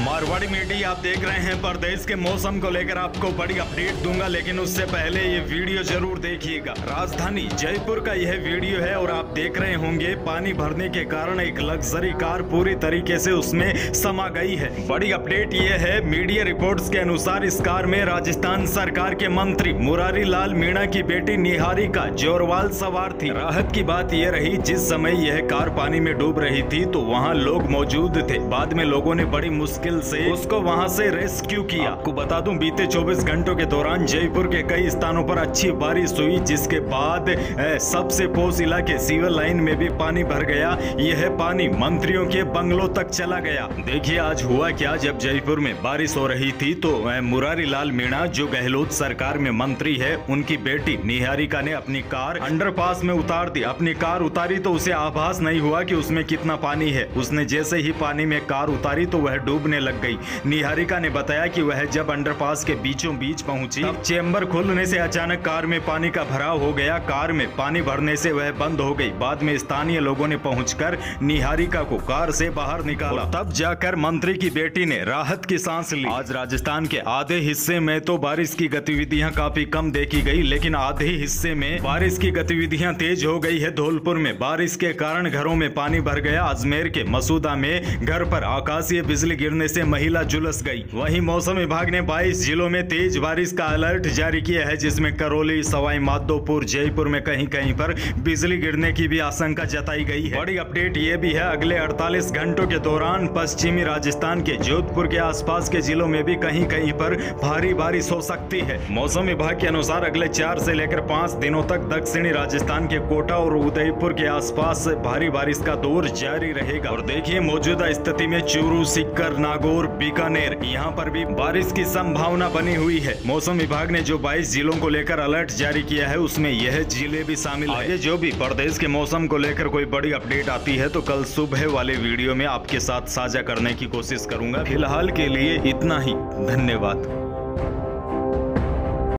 Marwari media आप देख रहे हैं प्रदेश के मौसम को लेकर आपको बड़ी अपडेट दूँगा, लेकिन उससे पहले ये वीडियो ज़रूर देखिएगा। राजधानी जयपुर का यह वीडियो है और आप देख रहे होंगे, पानी भरने के कारण एक लग्जरी कार पूरी तरीके से उसमें समा गई है। बड़ी अपडेट ये है, मीडिया रिपोर्ट्स के अनुसार इस कार में राजस्थान सरकार के मंत्री मुरारी लाल मीणा की बेटी निहारिका जोरवाल सवार थी। राहत की बात यह रही, जिस समय यह कार पानी में डूब रही थी तो वहाँ लोग मौजूद थे। बाद में लोगों ने बड़ी मुश्किल से उसको वहाँ से रेस्क्यू किया। आपको बता दूँ, बीते 24 घंटों के दौरान जयपुर के कई स्थानों पर अच्छी बारिश हुई, जिसके बाद सबसे पोस इलाके सिविल लाइन में भी पानी भर गया। यह पानी मंत्रियों के बंगलों तक चला गया। देखिए, आज हुआ क्या? जब जयपुर में बारिश हो रही थी तो मुरारी लाल मीणा, जो गहलोत सरकार में मंत्री है, उनकी बेटी निहारिका ने अपनी कार अंडरपास में उतार दी। अपनी कार उतारी तो उसे आभास नहीं हुआ कि उसमें कितना पानी है। उसने जैसे ही पानी में कार उतारी तो वह डूबने लग गई। निहारिका ने बताया कि वह जब अंडरपास के बीचों बीच पहुँची चेम्बर खुलने से अचानक कार में पानी का भराव हो गया। कार में पानी भरने से वह बंद हो गई। बाद में स्थानीय लोगों ने पहुंचकर निहारिका को कार से बाहर निकाला। तब जाकर मंत्री की बेटी ने राहत की सांस ली। आज राजस्थान के आधे हिस्से में तो बारिश की गतिविधियाँ काफ़ी कम देखी गई, लेकिन आधे हिस्से में बारिश की गतिविधियाँ तेज हो गई है। धौलपुर में बारिश के कारण घरों में पानी भर गया। अजमेर के मसूदा में घर पर आकाशीय बिजली गिरने से महिला झुलस गई। वहीं मौसम विभाग ने 22 जिलों में तेज बारिश का अलर्ट जारी किया है, जिसमें करौली, सवाई, माधोपुर, जयपुर में कहीं कहीं पर बिजली गिरने की भी आशंका जताई गई है। बड़ी अपडेट ये भी है, अगले 48 घंटों के दौरान पश्चिमी राजस्थान के जोधपुर के आसपास के जिलों में भी कहीं कहीं पर भारी बारिश हो सकती है। मौसम विभाग के अनुसार अगले चार से लेकर पाँच दिनों तक दक्षिणी राजस्थान के कोटा और उदयपुर के आसपास भारी बारिश का दौर जारी रहेगा। और देखिए मौजूदा स्थिति में चूरू, सिक्कर नागौर, बीकानेर, यहाँ पर भी बारिश की संभावना बनी हुई है। मौसम विभाग ने जो 22 जिलों को लेकर अलर्ट जारी किया है, उसमें यह ज़िले भी शामिल है। जो भी प्रदेश के मौसम को लेकर कोई बड़ी अपडेट आती है तो कल सुबह वाले वीडियो में आपके साथ साझा करने की कोशिश करूँगा। फ़िलहाल के लिए इतना ही। धन्यवाद।